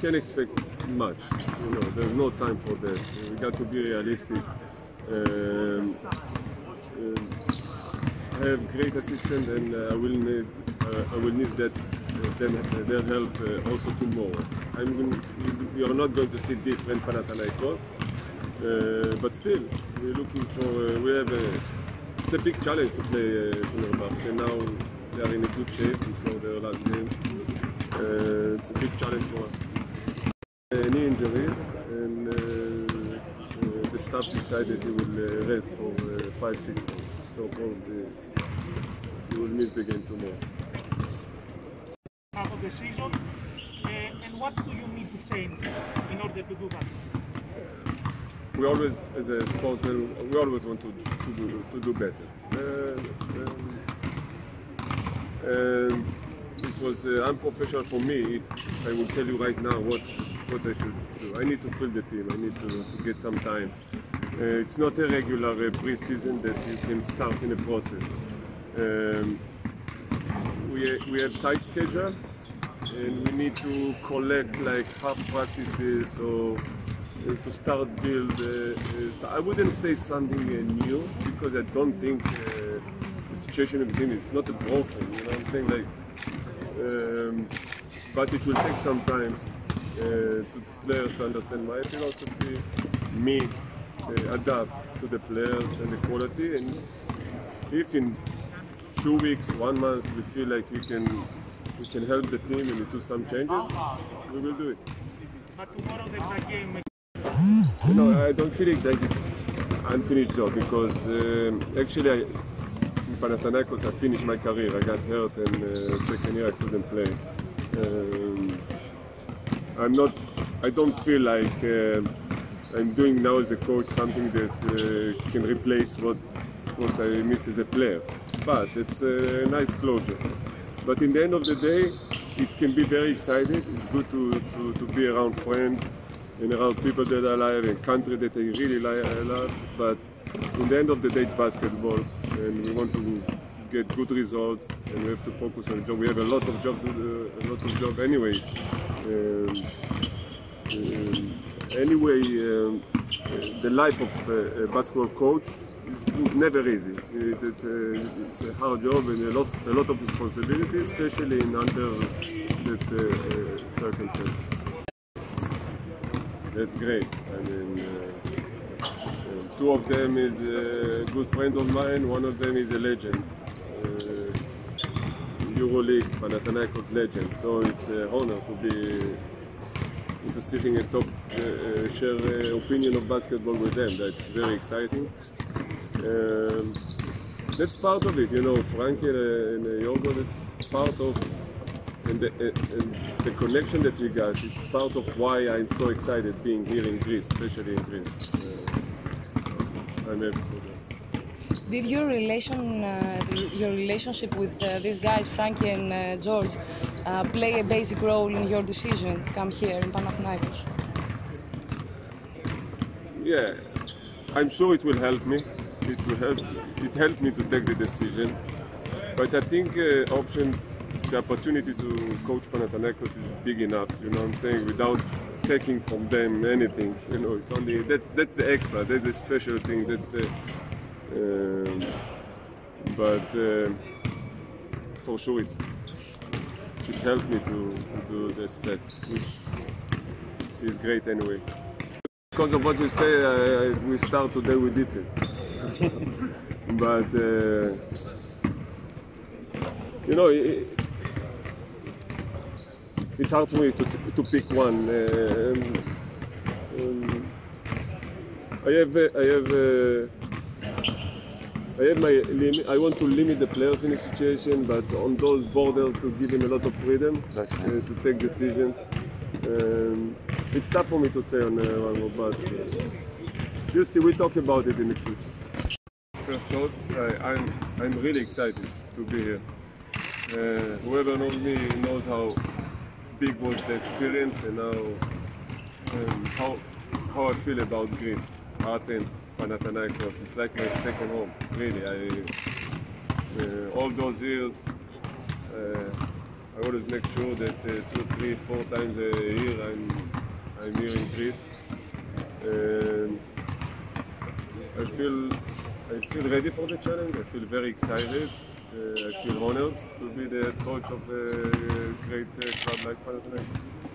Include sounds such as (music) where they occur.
can't expect much. You know, there's no time for that. We got to be realistic. Um, I have great assistant, and uh, I will need uh, I will need that uh, uh, their help uh, also tomorrow. I'm we are not going to see different Panathinaikos, uh, but still we're looking for uh, we have a it's a big challenge to play uh, Fenerbahce. Now they are in a good shape. We saw their last game. Uh, it's a big challenge for us. A knee injury, and uh, uh, the staff decided he will uh, rest for uh, five six days. So probably he will miss the game tomorrow. half of the season. Uh, and what do you need to change in order to do that? we always, as a sportsman, we always want to, to, do, to do better. Uh, um, and it was uh, unprofessional for me if I will tell you right now what, what I should do. I need to fill the team, I need to, to get some time. Uh, it's not a regular uh, pre-season that you can start in a process. Um, we, we have tight schedule and we need to collect like half practices or uh, to start build. Uh, uh, so I wouldn't say something uh, new because I don't think the situation of the team is not broken. You know what I'm saying? Like, um, but it will take some time uh, to the players to understand my philosophy, me uh, adapt to the players and the quality, and if in two weeks, one month, we feel like we can we can help the team and we do some changes, we will do it. But tomorrow there's a game. You know, I don't feel like it's unfinished job because um, actually I, Panathinaikos I finished my career. I got hurt and uh, second year I couldn't play. Um, I'm not. I don't feel like uh, I'm doing now as a coach something that uh, can replace what what I missed as a player. But it's a nice closure. But in the end of the day, it can be very exciting. It's good to, to, to be around friends and around people that I love and country that I really love. But in the end of the day, it's basketball, and we want to get good results, and we have to focus on the job. We have a lot of job, do, a lot of job anyway. Um, um, anyway, um, uh, the life of uh, a basketball coach is never easy. It, it's, a, it's a hard job and a lot, a lot of responsibility, especially in under that uh, uh, circumstances. That's great. I mean, uh, uh, two of them is a good friend of mine. One of them is a legend. Uh, EuroLeague, Panathinaikos legend. So it's an honor to be sitting and talk, uh, uh, share uh, opinion of basketball with them. That's very exciting. Um, that's part of it, you know. Frankie and uh, Yorgo, that's part of and the, and the connection that we got is part of why I'm so excited being here in Greece, especially in Greece. I'm happy. Did your relation, uh, your relationship with uh, these guys, Frankie and uh, George, uh, play a basic role in your decision to come here in Panathinaikos? Yeah, I'm sure it will help me. It will help. It helped me to take the decision. But I think uh, option, the opportunity to coach Panathinaikos is big enough. You know what I'm saying? Without taking from them anything. You know, it's only that. That's the extra. That's the special thing. That's the. Um, but uh, for sure, it, it helped me to, to do that step, which is great anyway. Because of what you say, I, I, we start today with defense. (laughs) but uh, you know, it, it's hard for me to, to pick one. Um, um, I have, uh, I have, uh, I have my limit. I want to limit the players in a situation, but on those borders to give him a lot of freedom uh, to take decisions. Um, it's tough for me to say on uh, one more, but uh, you see, we talk about it in the future. First thought, I, I'm I'm really excited to be here. Uh, whoever knows me knows how big was the experience and how um, how how I feel about Greece, Athens, Panathinaikos. It's like my second home, really. I uh, all those years uh, I always make sure that uh, two, three, four times a year I'm I'm here in Greece. I feel I feel ready for the challenge. I feel very excited. Uh, I feel honored to be the coach of a great uh, club like Panathinaikos.